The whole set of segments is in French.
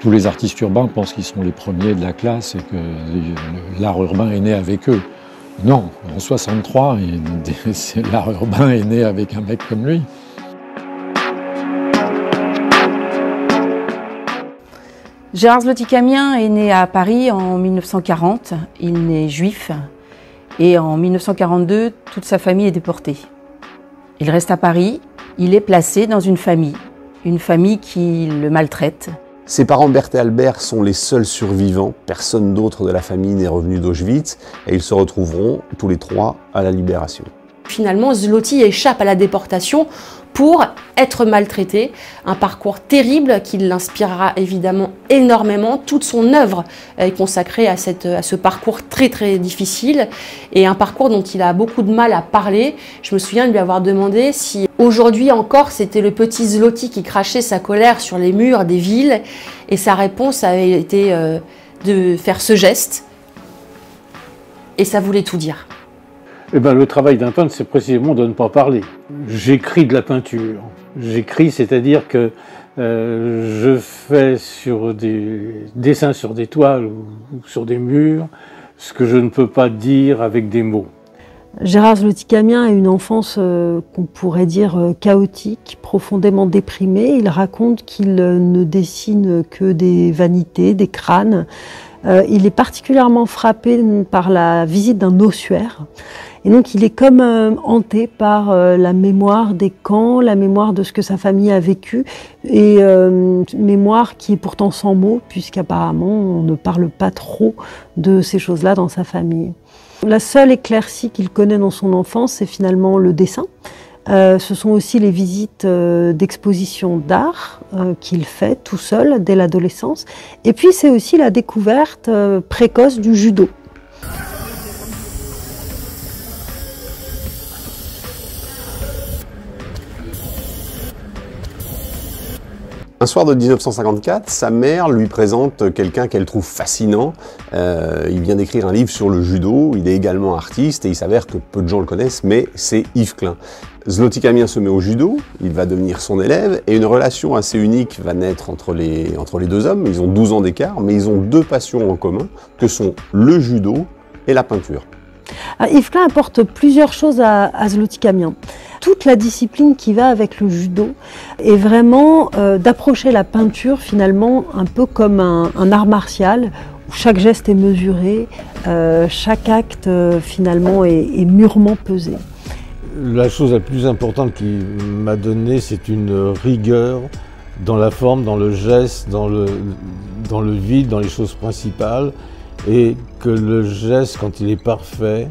Tous les artistes urbains pensent qu'ils sont les premiers de la classe et que l'art urbain est né avec eux. Non, en 63, l'art urbain est né avec un mec comme lui. Gérard Zloty-Camien est né à Paris en 1940. Il naît juif et en 1942, toute sa famille est déportée. Il reste à Paris. Il est placé dans une famille, une famille qui le maltraite, ses parents Berthe et Albert sont les seuls survivants, personne d'autre de la famille n'est revenu d'Auschwitz et ils se retrouveront tous les trois à la libération. Finalement, Zloty échappe à la déportation pour être maltraité. Un parcours terrible qui l'inspirera évidemment énormément. Toute son œuvre est consacrée à, ce parcours très très difficile et un parcours dont il a beaucoup de mal à parler. Je me souviens de lui avoir demandé si aujourd'hui encore c'était le petit Zloty qui crachait sa colère sur les murs des villes et sa réponse avait été euh, de faire ce geste et ça voulait tout dire. Eh ben, le travail d'un peintre, c'est précisément de ne pas parler. J'écris de la peinture. J'écris, c'est-à-dire que euh, je fais sur des dessins sur des toiles ou, sur des murs ce que je ne peux pas dire avec des mots. Gérard Zloty-Camien a une enfance euh, qu'on pourrait dire euh, chaotique, profondément déprimée. Il raconte qu'il ne dessine que des vanités, des crânes. il est particulièrement frappé par la visite d'un ossuaire. Et donc il est comme euh, hanté par euh, la mémoire des camps, la mémoire de ce que sa famille a vécu, et euh, mémoire qui est pourtant sans mots, puisqu'apparemment on ne parle pas trop de ces choses-là dans sa famille. La seule éclaircie qu'il connaît dans son enfance, c'est finalement le dessin. ce sont aussi les visites d'expositions d'art qu'il fait tout seul dès l'adolescence. Et puis c'est aussi la découverte précoce du judo. Un soir de 1954, sa mère lui présente quelqu'un qu'elle trouve fascinant. Euh, il vient d'écrire un livre sur le judo, il est également artiste et il s'avère que peu de gens le connaissent, mais c'est Yves Klein. Zloty se met au judo, il va devenir son élève et une relation assez unique va naître entre les, entre les deux hommes. Ils ont 12 ans d'écart, mais ils ont deux passions en commun que sont le judo et la peinture. Ah, Yves Klein apporte plusieurs choses à, à toute la discipline qui va avec le judo est vraiment euh, d'approcher la peinture finalement un peu comme un, art martial où chaque geste est mesuré, euh, chaque acte euh, finalement est, mûrement pesé. La chose la plus importante qu'il m'a donnée, c'est une rigueur dans la forme, dans le geste, dans le, dans le vide, dans les choses principales, et que le geste, quand il est parfait,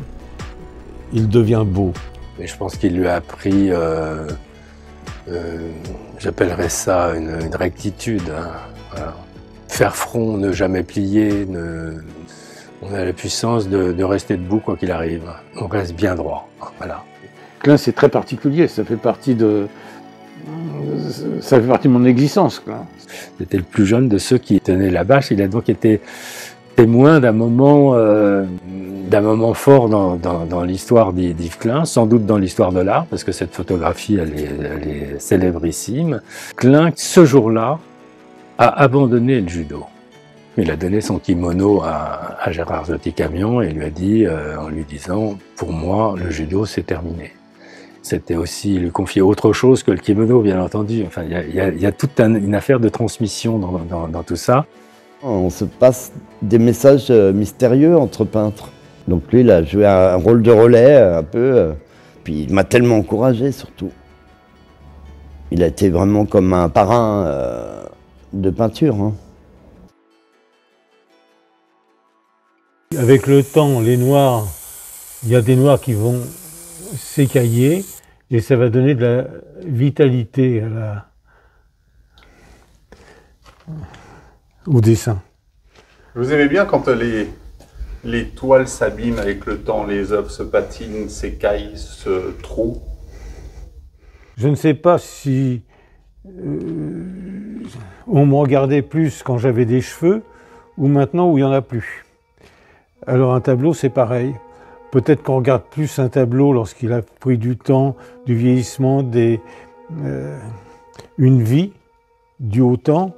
il devient beau. Mais je pense qu'il lui a appris, euh, euh, j'appellerais ça une, rectitude. Hein. Faire front, ne jamais plier, on a la puissance de, rester debout quoi qu'il arrive. On reste bien droit. Voilà. Klein, c'est très particulier, ça fait partie de, ça fait partie de mon existence. C'était le plus jeune de ceux qui tenaient la bâche. Il a donc été témoin d'un moment euh, moment fort dans, l'histoire d'Yves Klein, sans doute dans l'histoire de l'art, parce que cette photographie, elle est, elle célébrissime. Klein, ce jour-là, a abandonné le judo. Il a donné son kimono à, Gérard Zotti-Camion et lui a dit, euh, en lui disant, pour moi, le judo, c'est terminé. C'était aussi lui confier autre chose que le kimono, bien entendu. Enfin, il y a, toute une affaire de transmission dans tout ça. On se passe des messages euh, mystérieux entre peintres. Donc lui, il a joué un rôle de relais un peu. Euh, puis il m'a tellement encouragé surtout. Il a été vraiment comme un parrain euh, de peinture. Hein. Avec le temps, les noirs, il y a des noirs qui vont s'écailler et ça va donner de la vitalité à la... au dessin. Vous aimez bien quand les, les toiles s'abîment avec le temps, les œuvres se patinent, s'écaillent, se trouent? Je ne sais pas si euh, on me regardait plus quand j'avais des cheveux ou maintenant où il n'y en a plus. Alors un tableau, c'est pareil. Peut-être qu'on regarde plus un tableau lorsqu'il a pris du temps, du vieillissement, des, euh, une vie, du haut temps,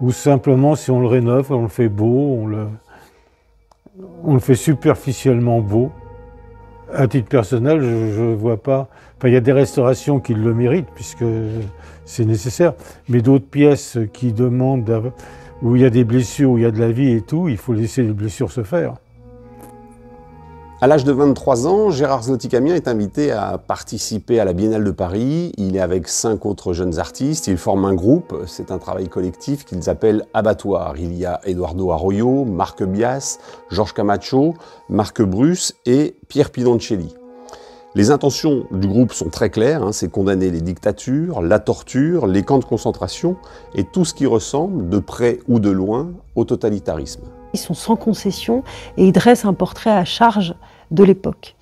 ou simplement si on le rénove, on le fait beau, on le, on le fait superficiellement beau. À titre personnel, je ne vois pas. Enfin, il y a des restaurations qui le méritent puisque c'est nécessaire, mais d'autres pièces qui demandent, où il y a des blessures, où il y a de la vie et tout, il faut laisser les blessures se faire. À l'âge de 23 ans, Gérard Zloty-Camien est invité à participer à la Biennale de Paris. Il est avec cinq autres jeunes artistes. Ils forment un groupe. C'est un travail collectif qu'ils appellent Abattoir. Il y a Eduardo Arroyo, Marc Bias, Georges Camacho, Marc Bruce et Pierre Pidoncelli. Les intentions du groupe sont très claires, hein. c'est condamner les dictatures, la torture, les camps de concentration et tout ce qui ressemble, de près ou de loin, au totalitarisme. Ils sont sans concession et ils dressent un portrait à charge de l'époque.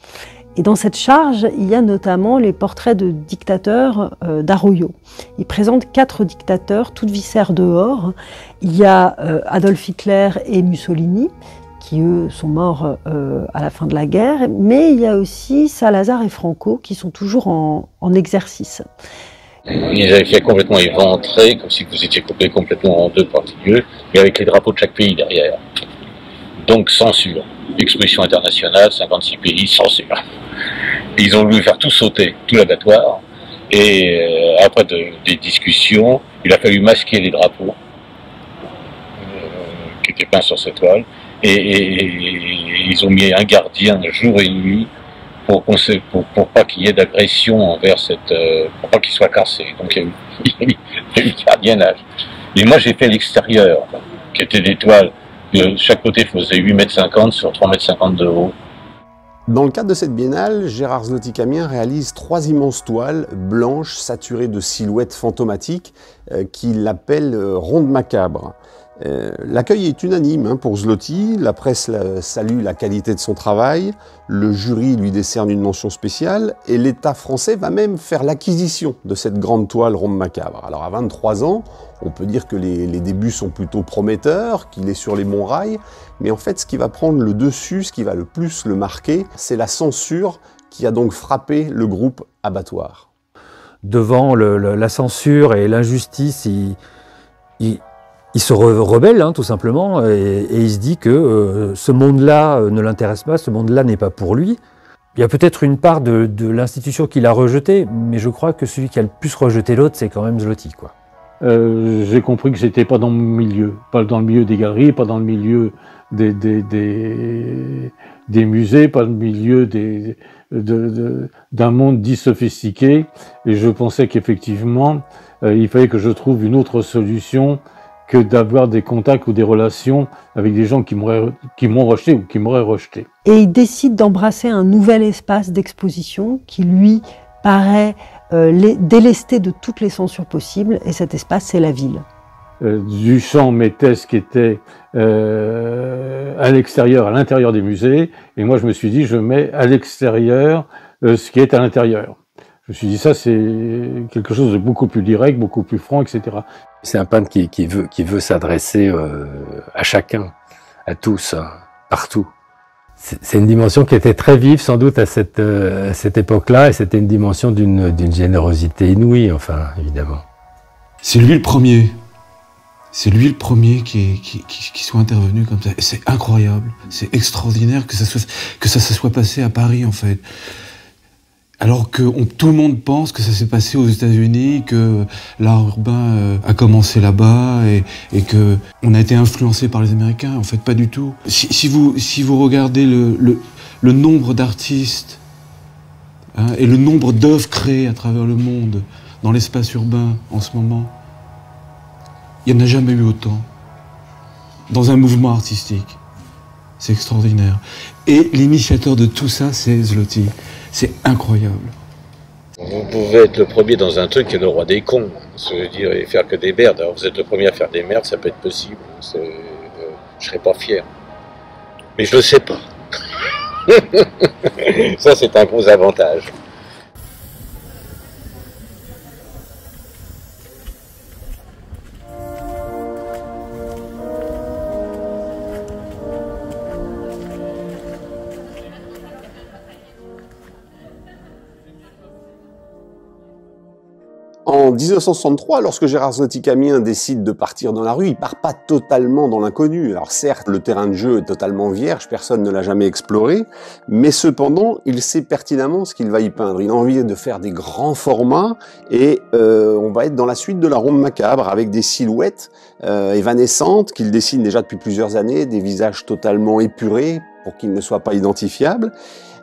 Et dans cette charge, il y a notamment les portraits de dictateurs euh, d'Arroyo. Il présente quatre dictateurs, toutes viscères dehors. Il y a euh, Adolf Hitler et Mussolini, qui eux sont morts euh, à la fin de la guerre, mais il y a aussi Salazar et Franco, qui sont toujours en, en exercice. Ils avaient fait complètement éventrer, comme si vous étiez coupé complètement en deux par milieu, et avec les drapeaux de chaque pays derrière. Donc censure. Exposition internationale, 56 pays, censure. ils ont voulu faire tout sauter, tout l'abattoir. Et euh, après des discussions, il a fallu masquer les drapeaux euh, qui étaient peints sur cette toile. Et, ils ont mis un gardien jour et nuit pour, pour, pour pas qu'il y ait d'agression envers cette, euh, pour pas qu'il soit cassé. Donc il y a eu, il y a moi j'ai fait l'extérieur, qui était des toiles chaque côté faisait 8,50 m sur 3,50 m de haut. Dans le cadre de cette biennale, Gérard Zloty-Camien réalise trois immenses toiles blanches saturées de silhouettes fantomatiques euh, qu'il appelle euh, rondes macabres. Euh, l'accueil est unanime hein, pour Zloty, la presse salue la qualité de son travail, le jury lui décerne une mention spéciale et l'État français va même faire l'acquisition de cette grande toile ronde macabre. Alors à 23 ans, on peut dire que les, débuts sont plutôt prometteurs, qu'il est sur les bons rails, mais en fait ce qui va prendre le dessus, ce qui va le plus le marquer, c'est la censure qui a donc frappé le groupe Abattoir. Devant la censure et l'injustice, il il se rebelle hein, tout simplement et, il se dit que euh, ce monde-là euh, ne l'intéresse pas, ce monde-là n'est pas pour lui. Il y a peut-être une part de, l'institution qu'il a rejetée, mais je crois que celui qui a le plus rejeté l'autre, c'est quand même Zloty. Quoi. Euh, j'ai compris que j'étais pas dans le milieu, pas dans le milieu des galeries, pas dans le milieu des, musées, pas dans le milieu d'un monde dit sophistiqué. Et je pensais qu'effectivement, il fallait que je trouve une autre solution que d'avoir des contacts ou des relations avec des gens qui m'ont rejeté ou qui m'auraient rejeté. Et il décide d'embrasser un nouvel espace d'exposition qui lui paraît euh, délesté de toutes les censures possibles, et cet espace, c'est la ville. Euh, Duchamp mettait ce qui était euh, à l'extérieur, à l'intérieur des musées, et moi je me suis dit, je mets à l'extérieur euh, ce qui est à l'intérieur. Je me suis dit, ça c'est quelque chose de beaucoup plus direct, beaucoup plus franc, etc. C'est un peintre qui, qui veut, qui veut s'adresser euh, à chacun, à tous, hein, partout. C'est une dimension qui était très vive sans doute à cette, euh, cette époque-là, et c'était une dimension d'une générosité inouïe, enfin, évidemment. C'est lui le premier. C'est lui le premier qui, qui, qui, soit intervenu comme ça. C'est incroyable, c'est extraordinaire que ça, soit, que ça se soit passé à Paris, en fait. Alors que tout le monde pense que ça s'est passé aux États-Unis, que l'art urbain euh, a commencé là-bas et, et, que on a été influencé par les Américains. En fait, pas du tout. Si, vous, si vous regardez le, le, le nombre d'artistes hein, et le nombre d'œuvres créées à travers le monde dans l'espace urbain en ce moment, il n'y en a jamais eu autant dans un mouvement artistique. C'est extraordinaire. Et l'initiateur de tout ça, c'est Zloty. C'est incroyable. Vous pouvez être le premier dans un truc qui est le roi des cons. Ça dire et faire que des merdes. Alors vous êtes le premier à faire des merdes, ça peut être possible. Je euh, je serais pas fier. Mais je le sais pas. ça c'est un gros avantage. En 1963, lorsque Gérard Zloty-Camien décide de partir dans la rue, il part pas totalement dans l'inconnu. Alors certes, le terrain de jeu est totalement vierge, personne ne l'a jamais exploré, mais cependant, il sait pertinemment ce qu'il va y peindre. Il a envie de faire des grands formats et euh, on va être dans la suite de la ronde macabre avec des silhouettes euh, évanescentes qu'il dessine déjà depuis plusieurs années, des visages totalement épurés pour qu'ils ne soient pas identifiables.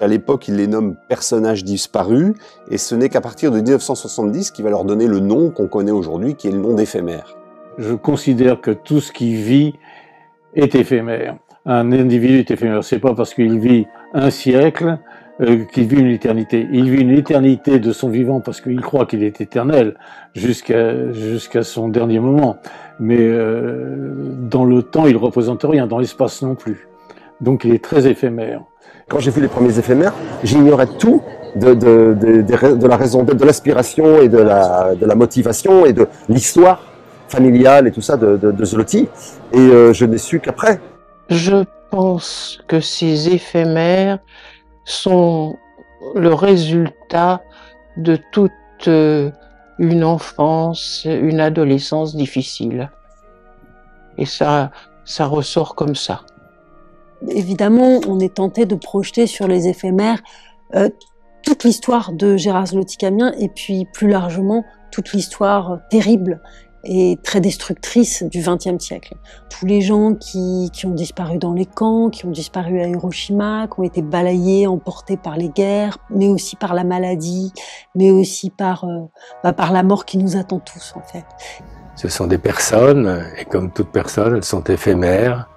À l'époque, il les nomme personnages disparus, et ce n'est qu'à partir de 1970 qu'il va leur donner le nom qu'on connaît aujourd'hui, qui est le nom d'éphémère. Je considère que tout ce qui vit est éphémère. Un individu est éphémère. C'est pas parce qu'il vit un siècle euh, qu'il vit une éternité. Il vit une éternité de son vivant parce qu'il croit qu'il est éternel jusqu'à son dernier moment. Mais euh, dans le temps, il représente rien. Dans l'espace non plus. Donc, il est très éphémère. Quand j'ai vu les premiers éphémères, j'ignorais tout de, de, de, de, la raison d'être, de l'aspiration et de la, de la motivation et de l'histoire familiale et tout ça de, de, Zloty. Et euh, je n'ai su qu'après. Je pense que ces éphémères sont le résultat de toute euh, une enfance, une adolescence difficile. Et ça, ça ressort comme ça évidemment, on est tenté de projeter sur les éphémères euh, toute l'histoire de Gérard Zloty-Camien et puis plus largement toute l'histoire terrible et très destructrice du XXe siècle. Tous les gens qui, qui, ont disparu dans les camps, qui ont disparu à Hiroshima, qui ont été balayés, emportés par les guerres, mais aussi par la maladie, mais aussi par, euh, bah, par la mort qui nous attend tous en fait. Ce sont des personnes, et comme toute personne, elles sont éphémères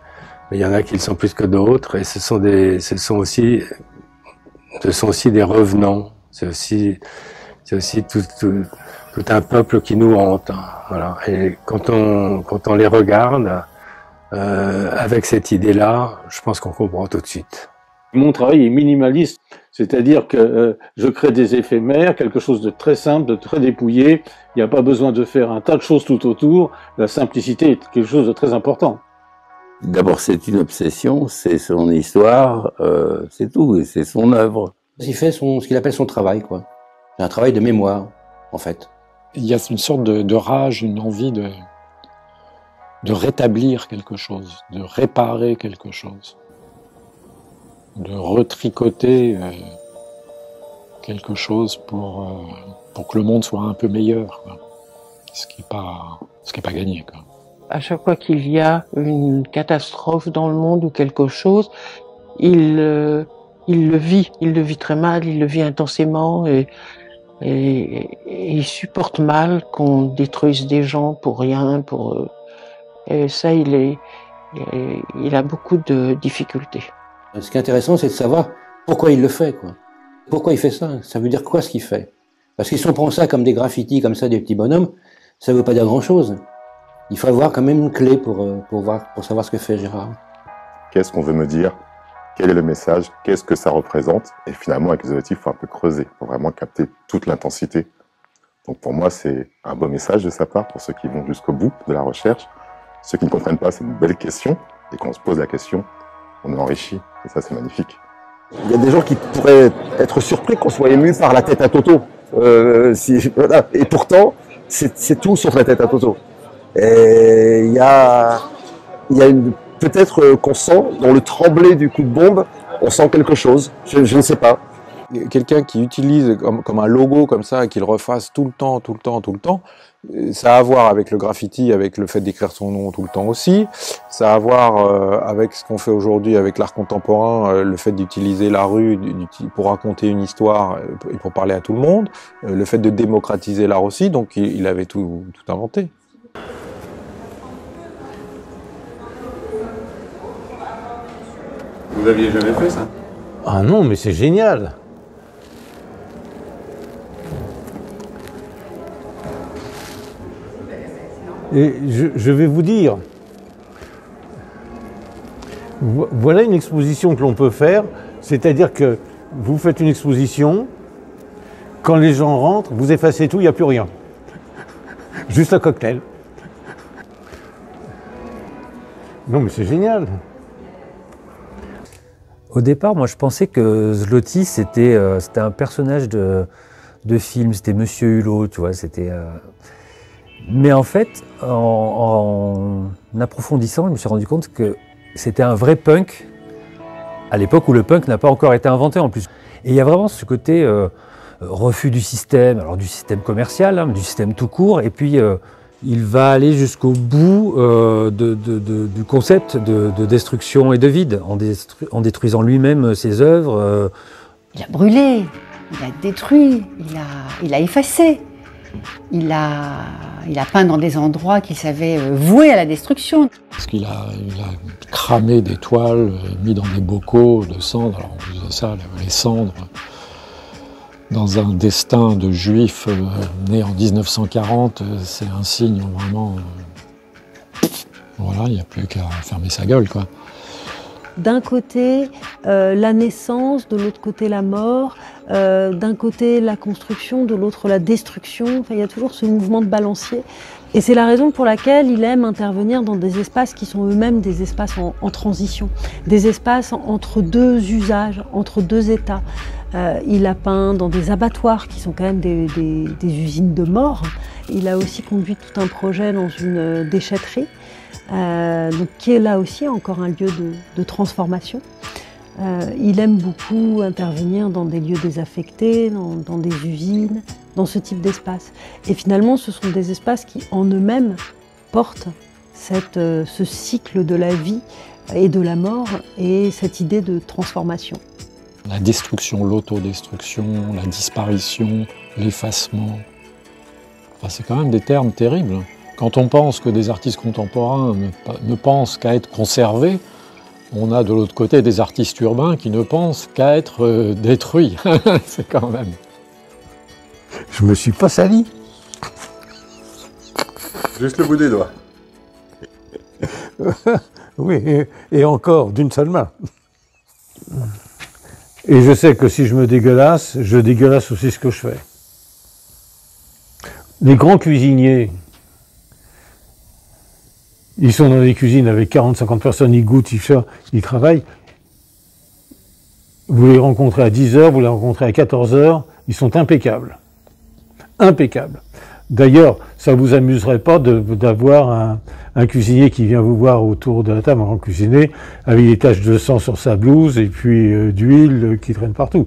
il y en a qui le sont plus que d'autres, et ce sont des, ce sont aussi, ce sont aussi des revenants. C'est aussi, c'est aussi tout, tout, tout, un peuple qui nous hante. Hein, voilà. Et quand on, quand on les regarde euh, avec cette idée-là, je pense qu'on comprend tout de suite. Mon travail est minimaliste, c'est-à-dire que euh, je crée des éphémères, quelque chose de très simple, de très dépouillé. Il n'y a pas besoin de faire un tas de choses tout autour. La simplicité est quelque chose de très important. D'abord, c'est une obsession, c'est son histoire, euh, c'est tout, et c'est son œuvre. Il fait son, ce qu'il appelle son travail, quoi. C'est un travail de mémoire, en fait. Il y a une sorte de, de rage, une envie de, de rétablir quelque chose, de réparer quelque chose, de retricoter euh, quelque chose pour, euh, pour que le monde soit un peu meilleur, quoi. ce qui n'est pas, ce qui est pas gagné. Quoi à chaque fois qu'il y a une catastrophe dans le monde ou quelque chose, il, euh, le vit, il le vit très mal, il le vit intensément et, il supporte mal qu'on détruise des gens pour rien, pour et ça il a beaucoup de difficultés. Ce qui est intéressant, c'est de savoir pourquoi il le fait, quoi. Pourquoi il fait ça? Ça veut dire quoi ce qu'il fait? Parce qu'ils sont prend ça comme des graffitis, comme ça, des petits bonhommes, ça veut pas dire grand chose il faut avoir quand même une clé pour, euh, pour, voir, pour savoir ce que fait Gérard. Qu'est-ce qu'on veut me dire? Quel est le message? Qu'est-ce que ça représente? Et finalement, avec les objectifs, il faut un peu creuser pour vraiment capter toute l'intensité. Donc pour moi, c'est un beau message de sa part pour ceux qui vont jusqu'au bout de la recherche. Ceux qui ne comprennent pas, c'est une belle question. Et quand on se pose la question, on est enrichi. Et ça, c'est magnifique. Il y a des gens qui pourraient être surpris qu'on soit ému par la tête à Toto. Euh, si, voilà. Et pourtant, c'est tout sauf la tête à Toto. Et il y a, y a peut-être euh, qu'on sent dans le tremblé du coup de bombe, on sent quelque chose. Je, ne sais pas. Quelqu'un qui utilise comme, un logo comme ça et qu'il refasse tout le temps, tout le temps, tout le temps, euh, ça a à voir avec le graffiti, avec le fait d'écrire son nom tout le temps aussi. Ça a à voir euh, avec ce qu'on fait aujourd'hui avec l'art contemporain, le fait d'utiliser la rue pour raconter une histoire et pour parler à tout le monde. le fait de démocratiser l'art aussi. Donc il, avait tout inventé. Vous aviez jamais fait ça? Ah non, mais c'est génial Et je, je, vais vous dire, voilà une exposition que l'on peut faire, c'est-à-dire que vous faites une exposition, quand les gens rentrent, vous effacez tout, il n'y a plus rien. Juste un cocktail. Non mais c'est génial. Au départ, moi, je pensais que Zloty, c'était euh, un personnage de, de film, c'était Monsieur Hulot, tu vois, c'était... euh, Mais en fait, en, approfondissant, je me suis rendu compte que c'était un vrai punk à l'époque où le punk n'a pas encore été inventé en plus. Et il y a vraiment ce côté euh, refus du système, alors du système commercial, hein, du système tout court, et puis il va aller jusqu'au bout euh, de- de- de- du concept de, de destruction et de vide, en, destru- en détruisant lui-même ses œuvres. euh, Il a brûlé, il a détruit, il a, il a effacé. Il a, il a peint dans des endroits qu'il savait euh, voués à la destruction. Parce qu'il a, il a cramé des toiles, euh, mis dans des bocaux de cendres. Alors en plus de ça, les cendres, dans un destin de juif euh, né en 1940, euh, c'est un signe vraiment. euh, voilà, il n'y a plus qu'à fermer sa gueule, quoi. D'un côté, la naissance, de l'autre côté, la mort, d'un côté, la construction, de l'autre, la destruction. Il y a toujours ce mouvement de balancier. Et c'est la raison pour laquelle il aime intervenir dans des espaces qui sont eux-mêmes des espaces en, transition, des espaces en- entre deux usages, entre deux états. Euh, il a peint dans des abattoirs qui sont quand même des, usines de mort. Il a aussi conduit tout un projet dans une euh, déchetterie, euh, qui est là aussi encore un lieu de, transformation. Il aime beaucoup intervenir dans des lieux désaffectés, dans, des usines, dans ce type d'espace. Et finalement, ce sont des espaces qui, en eux-mêmes, portent ce cycle de la vie et de la mort et cette idée de transformation. La destruction, l'autodestruction, la disparition, l'effacement. Enfin, c'est quand même des termes terribles. Quand on pense que des artistes contemporains ne, pensent qu'à être conservés, on a de l'autre côté des artistes urbains qui ne pensent qu'à être euh, détruits. c'est quand même. Je me suis pas sali. Juste le bout des doigts. oui, et, et encore d'une seule main. Et je sais que si je me dégueulasse, je dégueulasse aussi ce que je fais. Les grands cuisiniers, ils sont dans des cuisines avec 40-50 personnes, ils goûtent, ils, font- ils travaillent. Vous les rencontrez à 10h, vous les rencontrez à 14h, ils sont impeccables. Impeccables. D'ailleurs, ça vous amuserait pas d'avoir un, cuisinier qui vient vous voir autour de la table en cuisiner avec des taches de sang sur sa blouse et puis euh, d'huile euh, qui traîne partout.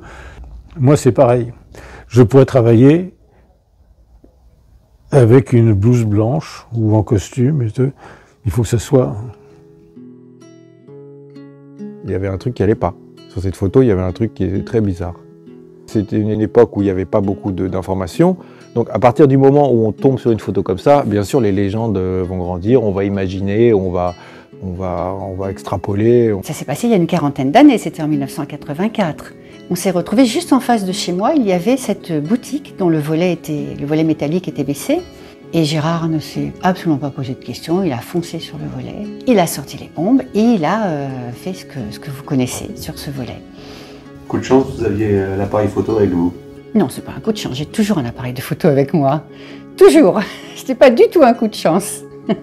Moi, c'est pareil. Je pourrais travailler avec une blouse blanche ou en costume. et. Il faut que ce soit Il y avait un truc qui allait pas. Sur cette photo, il y avait un truc qui est très bizarre. C'était une époque où il n'y avait pas beaucoup d'informations. Donc à partir du moment où on tombe sur une photo comme ça, bien sûr les légendes euh, vont grandir, on va imaginer, on va, on va, on va extrapoler. Ça s'est passé il y a une quarantaine d'années, c'était en 1984. On s'est retrouvé juste en face de chez moi, il y avait cette boutique dont le volet, était, le volet métallique était baissé. Et Gérard ne s'est absolument pas posé de questions, il a foncé sur le volet, il a sorti les bombes et il a euh, fait ce que, ce que vous connaissez sur ce volet. Coup de chance, vous aviez euh, l'appareil photo avec vous. Non, c'est pas un coup de chance, j'ai toujours un appareil de photo avec moi. Toujours. C'était pas du tout un coup de chance.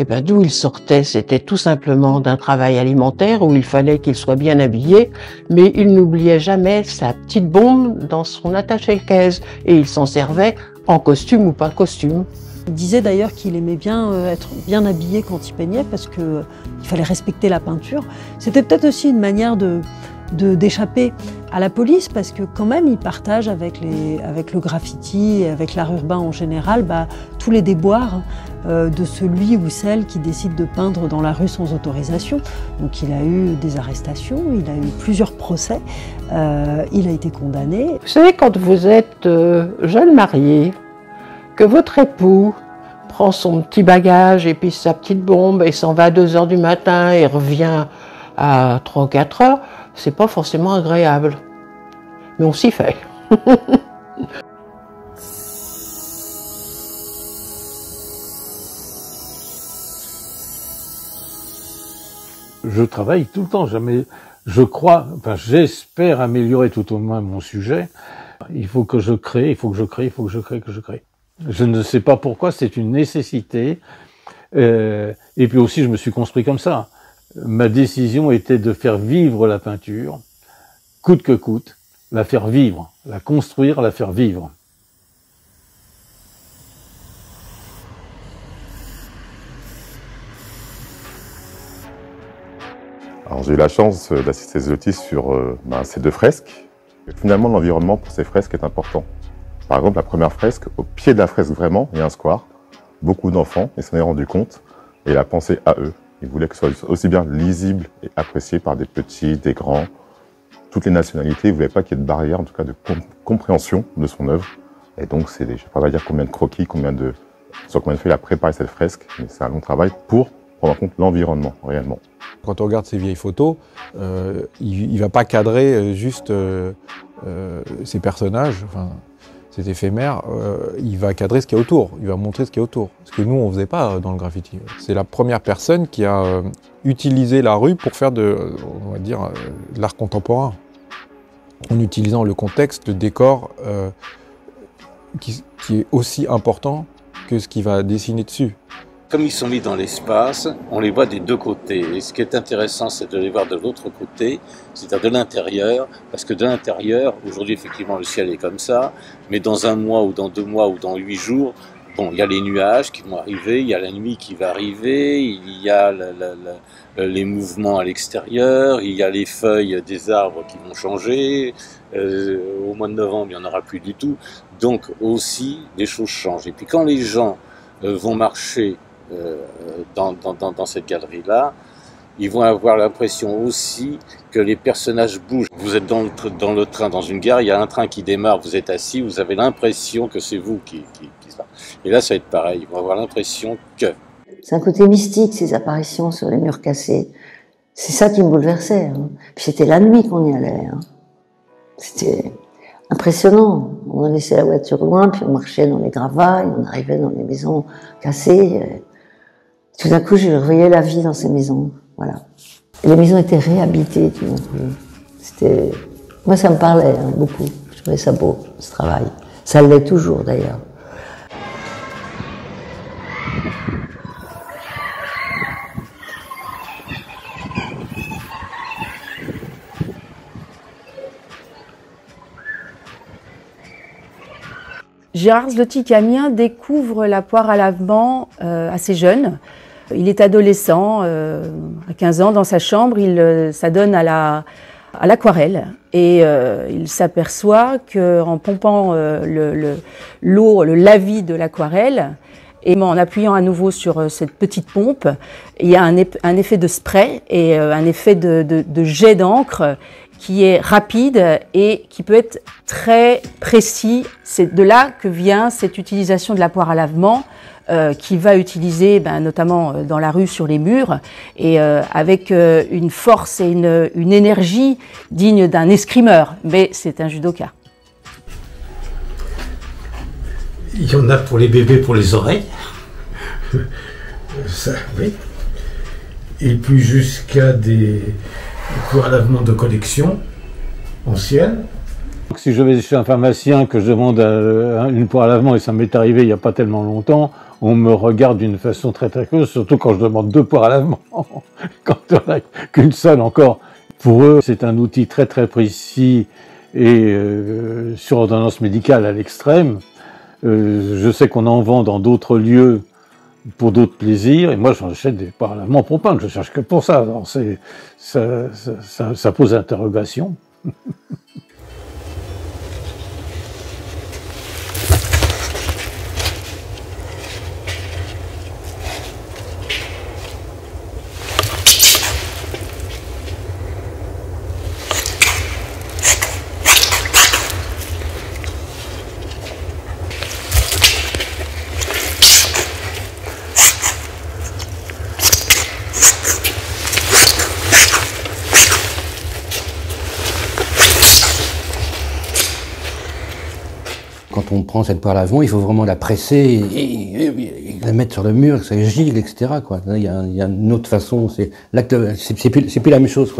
Eh ben, d'où il sortait, c'était tout simplement d'un travail alimentaire où il fallait qu'il soit bien habillé, mais il n'oubliait jamais sa petite bombe dans son attaché-caisse et il s'en servait en costume ou pas costume. Il disait d'ailleurs qu'il aimait bien euh, être bien habillé quand il peignait parce que euh, il fallait respecter la peinture. C'était peut-être aussi une manière de- d'échapper à la police parce que quand même il partage avec, les, avec le graffiti et avec l'art urbain en général bah, tous les déboires euh, de celui ou celle qui décide de peindre dans la rue sans autorisation. Donc il a eu des arrestations, il a eu plusieurs procès, euh, il a été condamné. Vous savez, quand vous êtes euh, jeune marié, que votre époux prend son petit bagage et puis sa petite bombe et s'en va à 2 heures du matin et revient à 3 ou 4 heures, c'est pas forcément agréable. Mais on s'y fait. je travaille tout le temps. Jamais, je crois, j'espère améliorer tout au moins mon sujet. Il faut que je crée, il faut que je crée, il faut que je crée, que je crée. Je ne sais pas pourquoi, c'est une nécessité. Euh, et puis aussi, je me suis construit comme ça. Ma décision était de faire vivre la peinture, coûte que coûte, la faire vivre. la construire, la faire vivre. J'ai eu la chance euh, d'assister Zloty sur euh, ben, ces deux fresques. Finalement, l'environnement pour ces fresques est important. Par exemple, la première fresque, au pied de la fresque vraiment, il y a un square, beaucoup d'enfants, et s'en est rendu compte, et il a pensé à eux. Il voulait que ce soit aussi bien lisible et apprécié par des petits, des grands, toutes les nationalités. Il voulait pas qu'il y ait de barrière, en tout cas de com- compréhension de son œuvre. Et donc, c'est, je ne vais pas dire combien de croquis, combien de, sur combien de fois il a préparé cette fresque, mais c'est un long travail pour prendre en compte l'environnement réellement. Quand on regarde ces vieilles photos, euh, il ne va pas cadrer euh, juste euh, ces personnages, c'est éphémère, euh, il va cadrer ce qu'il y a autour, il va montrer ce qu'il y a autour. Ce que nous, on ne faisait pas euh, dans le graffiti. C'est la première personne qui a euh, utilisé la rue pour faire de, on va dire, l'art contemporain, en utilisant le contexte, le décor, qui, qui est aussi important que ce qui va dessiner dessus. Comme ils sont mis dans l'espace, on les voit des deux côtés. Et ce qui est intéressant, c'est de les voir de l'autre côté, c'est-à-dire de l'intérieur, parce que de l'intérieur, aujourd'hui, effectivement, le ciel est comme ça, mais dans un mois ou dans deux mois ou dans huit jours, bon, il y a les nuages qui vont arriver, il y a la nuit qui va arriver, il y a la- la- la- les mouvements à l'extérieur, il y a les feuilles des arbres qui vont changer. Euh, au mois de novembre, il n'y en aura plus du tout. Donc aussi, les choses changent. Et puis quand les gens euh, vont marcher dans, dans, cette galerie-là, ils vont avoir l'impression aussi que les personnages bougent. Vous êtes dans le, train, dans une gare, il y a un train qui démarre, vous êtes assis, vous avez l'impression que c'est vous qui, qui, qui. Et là, ça va être pareil. Ils vont avoir l'impression que. C'est un côté mystique, ces apparitions sur les murs cassés. C'est ça qui me bouleversait. hein. Puis c'était la nuit qu'on y allait. hein. C'était impressionnant. On laissait la voiture loin, puis on marchait dans les gravailles, on arrivait dans les maisons cassées. Tout d'un coup, je revoyais la vie dans ces maisons. Voilà. Les maisons étaient réhabitées. C'était, moi, ça me parlait hein, beaucoup. Je trouvais ça beau, ce travail. Ça l'est toujours d'ailleurs. Gérard Zloty-Camien découvre la poire à lavement euh, assez jeune. Il est adolescent, euh, à 15 ans, dans sa chambre, il euh, s'adonne à la à l'aquarelle et euh, il s'aperçoit que en pompant euh, le- le- l'eau, le, lavis de l'aquarelle et en appuyant à nouveau sur euh, cette petite pompe, il y a un, un effet de spray et euh, un effet de, de- de jet d'encre qui est rapide et qui peut être très précis. C'est de là que vient cette utilisation de la poire à lavement euh, qui va utiliser ben, notamment euh, dans la rue sur les murs et euh, avec euh, une force et une, une énergie digne d'un escrimeur, mais c'est un judoka. Il y en a pour les bébés, pour les oreilles. Ça, oui. Et puis jusqu'à des lavement de collection ancienne. Donc, si je vais chez un pharmacien, que je demande une poire à lavement, et ça m'est arrivé il n'y a pas tellement longtemps, on me regarde d'une façon très très curieuse, surtout quand je demande deux poires à lavement, quand il n'y en a qu'une seule encore. Pour eux, c'est un outil très très précis et euh, sur ordonnance médicale à l'extrême. Euh, je sais qu'on en vend dans d'autres lieux pour d'autres plaisirs, et moi j'en achète des poires à lavement pour peindre, je cherche que pour ça. Alors ça pose interrogation. À lavement, il faut vraiment la presser et, la mettre sur le mur, que ça gile, etc. Il, y a, une autre façon. C'est plus, la même chose.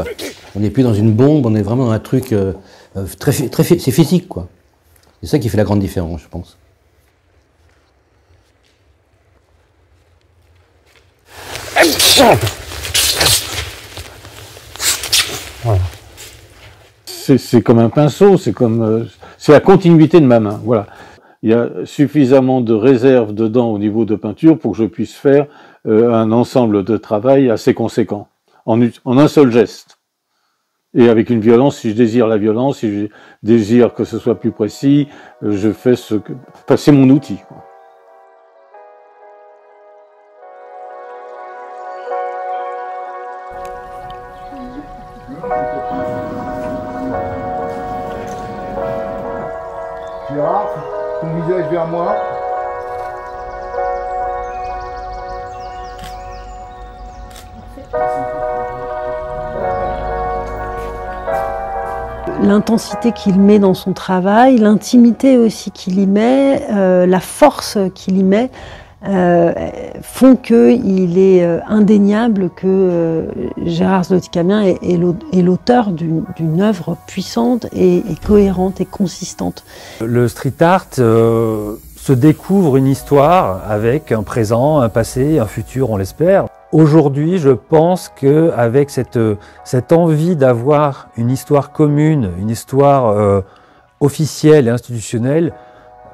On n'est plus dans une bombe, on est vraiment dans un truc euh, euh, très, très, c'est physique. C'est ça qui fait la grande différence, je pense. C'est comme un pinceau, c'est comme euh, C'est la continuité de ma main. Voilà. Il y a suffisamment de réserve dedans au niveau de peinture pour que je puisse faire euh, un ensemble de travail assez conséquent en, un seul geste. Et avec une violence, si je désire la violence, si je désire que ce soit plus précis, euh, je fais ce que... Enfin, c'est mon outil. L'intensité qu'il met dans son travail, l'intimité aussi qu'il y met, euh, la force qu'il y met, euh, font qu'il est euh, indéniable que euh, Gérard Zloty-Camien est, est l'auteur d'une œuvre puissante et, et, cohérente et consistante. Le street art euh, se découvre une histoire avec un présent, un passé, un futur, on l'espère. Aujourd'hui, je pense qu'avec cette, cette envie d'avoir une histoire commune, une histoire euh, officielle et institutionnelle,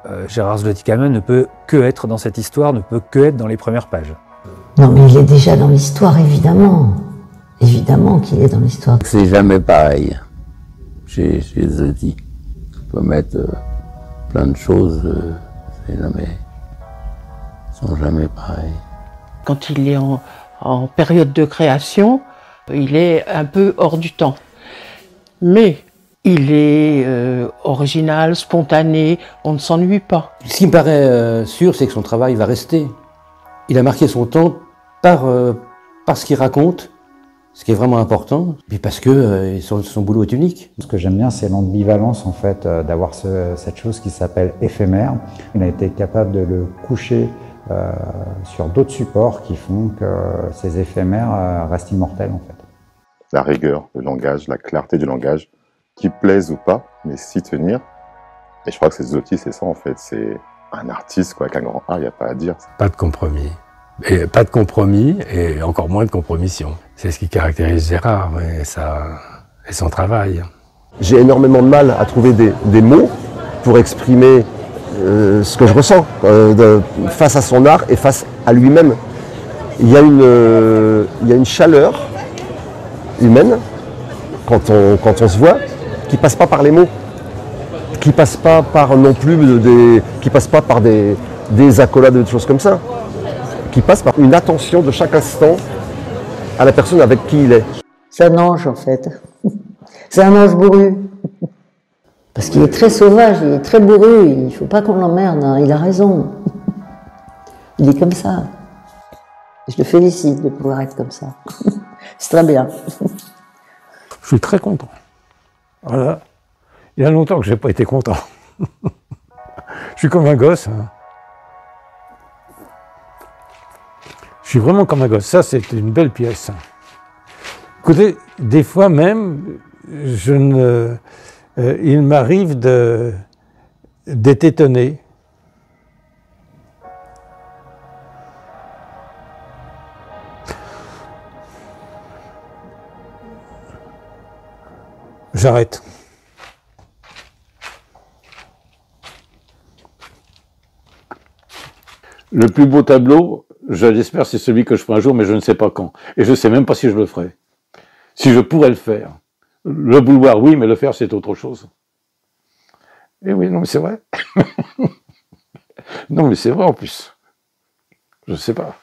euh, Gérard Zloty-Camien ne peut que être dans cette histoire, ne peut que être dans les premières pages. Non, mais il est déjà dans l'histoire, évidemment. Évidemment qu'il est dans l'histoire. C'est jamais pareil chez, chez Zloty. On peut mettre euh, plein de choses, c'est jamais, sont jamais pareils. Quand il est en, en période de création, il est un peu hors du temps. Mais il est euh, original, spontané, on ne s'ennuie pas. Ce qui me paraît euh, sûr, c'est que son travail va rester. Il a marqué son temps par, euh, par ce qu'il raconte, ce qui est vraiment important, puis parce que euh, son, son, boulot est unique. Ce que j'aime bien, c'est l'ambivalence en fait, euh, d'avoir ce, cette chose qui s'appelle éphémère. Il a été capable de le coucher euh, sur d'autres supports qui font que ces éphémères restent immortels en fait. La rigueur, le langage, la clarté du langage, qui plaise ou pas, mais s'y tenir. Et je crois que ces outils, c'est ça en fait. C'est un artiste quoi, avec un grand A, il n'y a pas à dire. Pas de compromis. Et pas de compromis et encore moins de compromission. C'est ce qui caractérise Gérard et, sa, et son travail. J'ai énormément de mal à trouver des, des mots pour exprimer euh, ce que je ressens euh, face à son art et face à lui-même. Il y a une, euh, chaleur humaine quand on, se voit qui passe pas par les mots, qui passe pas par non plus qui passe pas par des, des accolades, des choses comme ça, qui passe par une attention de chaque instant à la personne avec qui il est. C'est un ange en fait. C'est un ange bourru. Parce qu'il est très sauvage, il est très bourru, il ne faut pas qu'on l'emmerde, hein. il a raison. Il est comme ça. Je le félicite de pouvoir être comme ça. C'est très bien. Je suis très content. Voilà. Il y a longtemps que je n'ai pas été content. je suis comme un gosse. Hein. Je suis vraiment comme un gosse. Ça, c'est une belle pièce. Écoutez, des fois même, je ne, euh, il m'arrive d'être étonné. J'arrête. Le plus beau tableau, je l'espère, c'est celui que je ferai un jour, mais je ne sais pas quand. Et je ne sais même pas si je le ferai. Si je pourrais le faire. Le vouloir, oui, mais le faire, c'est autre chose. Et oui, non, mais c'est vrai. non, mais c'est vrai en plus. Je sais pas.